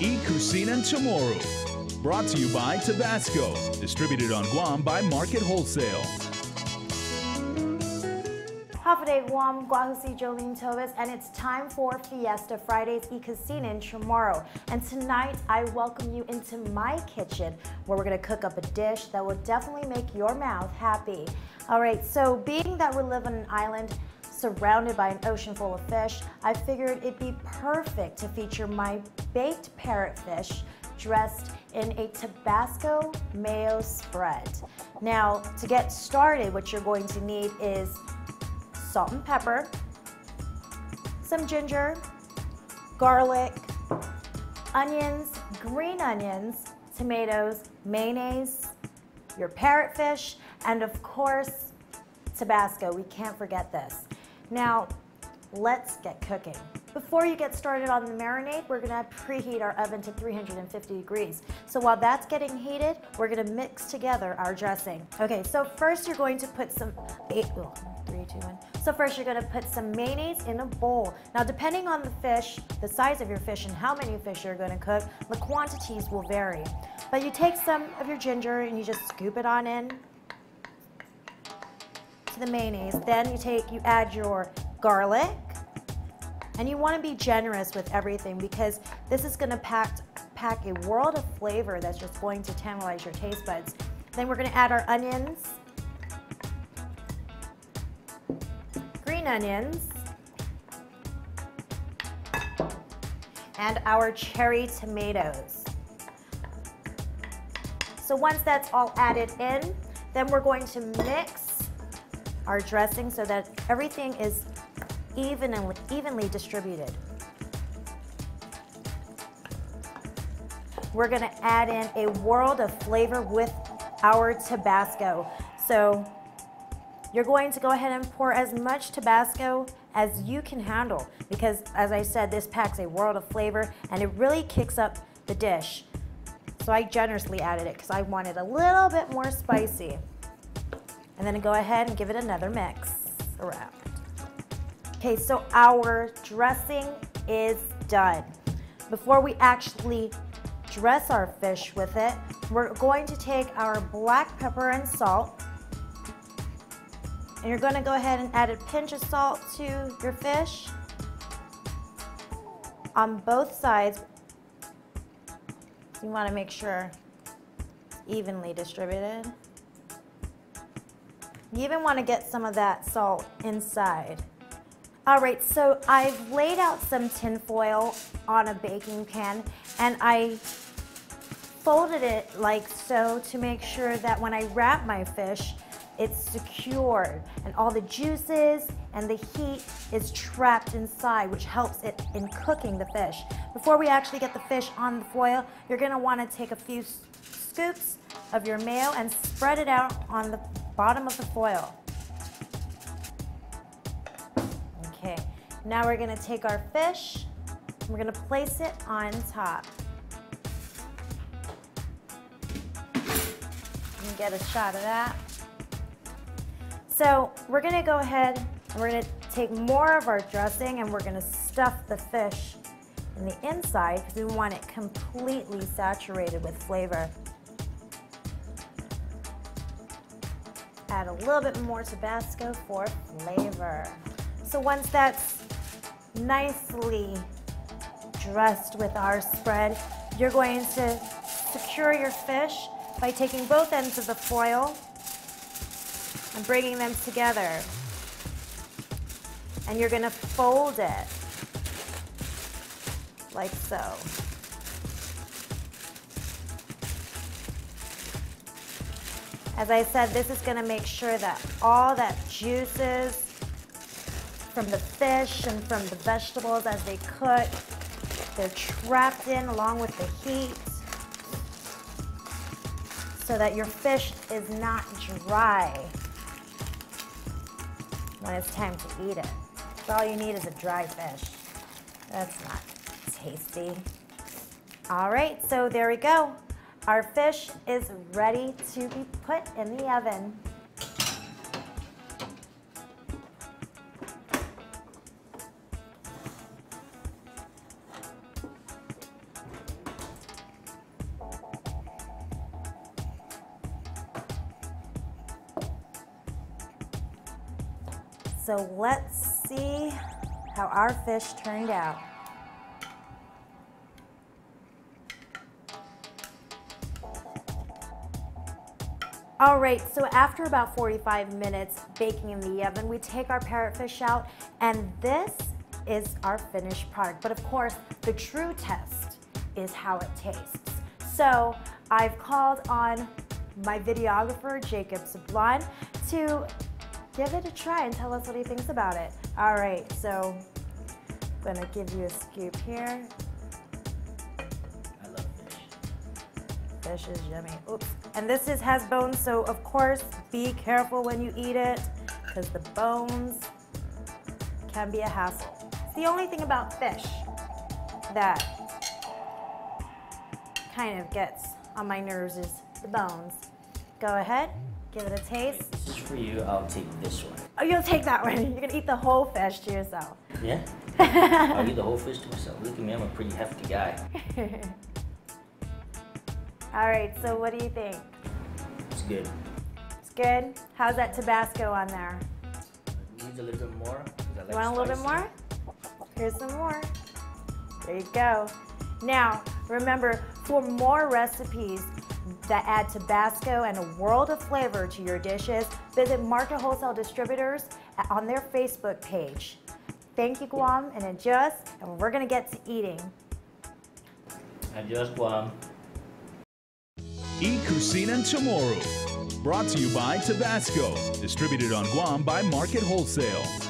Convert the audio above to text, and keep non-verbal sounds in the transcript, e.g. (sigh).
E Cucina Tomorrow. Brought to you by Tabasco. Distributed on Guam by Market Wholesale. Hafa Adai Guam, Guahusi Jolene Toves, and it's time for Fiesta Fridays E Casino in tomorrow. And tonight, I welcome you into my kitchen where we're gonna cook up a dish that will definitely make your mouth happy. All right, so being that we live on an island surrounded by an ocean full of fish, I figured it'd be perfect to feature my baked parrotfish dressed in a Tabasco mayo spread. Now, to get started, what you're going to need is salt and pepper, some ginger, garlic, onions, green onions, tomatoes, mayonnaise, your parrotfish, and of course, Tabasco. We can't forget this. Now, let's get cooking. Before you get started on the marinade, we're gonna preheat our oven to 350 degrees. So while that's getting heated, we're gonna mix together our dressing. Okay, so first you're going to put some, three, two, one. So first you're gonna put some mayonnaise in a bowl. Now depending on the fish, the size of your fish and how many fish you're gonna cook, the quantities will vary. But you take some of your ginger and you just scoop it on in to the mayonnaise. Then you take, you add your garlic, and you want to be generous with everything because this is going to pack, pack a world of flavor that's just going to tantalize your taste buds. Then we're going to add our onions, green onions, and our cherry tomatoes. So once that's all added in, then we're going to mix our dressing so that everything is evenly, evenly distributed. We're gonna add in a world of flavor with our Tabasco. So you're going to go ahead and pour as much Tabasco as you can handle because as I said, this packs a world of flavor and it really kicks up the dish. So I generously added it because I wanted a little bit more spicy. And then go ahead and give it another mix around. Okay, so our dressing is done. Before we actually dress our fish with it, we're going to take our black pepper and salt. And you're gonna go ahead and add a pinch of salt to your fish on both sides. You wanna make sure evenly distributed. You even wanna get some of that salt inside. All right, so I've laid out some tin foil on a baking pan and I folded it like so to make sure that when I wrap my fish, it's secured and all the juices and the heat is trapped inside, which helps it in cooking the fish. Before we actually get the fish on the foil, you're gonna wanna take a few scoops of your mayo and spread it out on the bottom of the foil. Okay, now we're gonna take our fish, we're gonna place it on top. And get a shot of that. So we're gonna go ahead and we're gonna take more of our dressing and we're gonna stuff the fish in the inside because we want it completely saturated with flavor. Add a little bit more Tabasco for flavor. So once that's nicely dressed with our spread, you're going to secure your fish by taking both ends of the foil and bringing them together. And you're gonna fold it like so. As I said, this is gonna make sure that all that juices from the fish and from the vegetables as they cook. They're trapped in along with the heat so that your fish is not dry when it's time to eat it. So all you need is a dry fish. That's not tasty. All right, so there we go. Our fish is ready to be put in the oven. So let's see how our fish turned out. All right, so after about 45 minutes baking in the oven, we take our parrotfish out and this is our finished product. But of course, the true test is how it tastes. So I've called on my videographer, Jacob Sablan, to give it a try and tell us what he thinks about it. All right, so I'm gonna give you a scoop here. Fish is yummy. Oops. And this is has bones, so of course be careful when you eat it because the bones can be a hassle. It's the only thing about fish that kind of gets on my nerves is the bones. Go ahead, give it a taste. This is for you. I'll take this one. Oh, you'll take that one. (laughs) You're gonna eat the whole fish to yourself. Yeah? (laughs) I'll eat the whole fish to myself. Look at me, I'm a pretty hefty guy. (laughs) All right, so what do you think? It's good. It's good? How's that Tabasco on there? Needs a little bit more. 'cause I like You want a little bit more? Here's some more. There you go. Now, remember, for more recipes that add Tabasco and a world of flavor to your dishes, visit Market Wholesale Distributors on their Facebook page. Thank you, Guam, and adjust, and we're gonna get to eating. I just want I Kusina Chamoru. Brought to you by Tabasco. Distributed on Guam by Market Wholesale.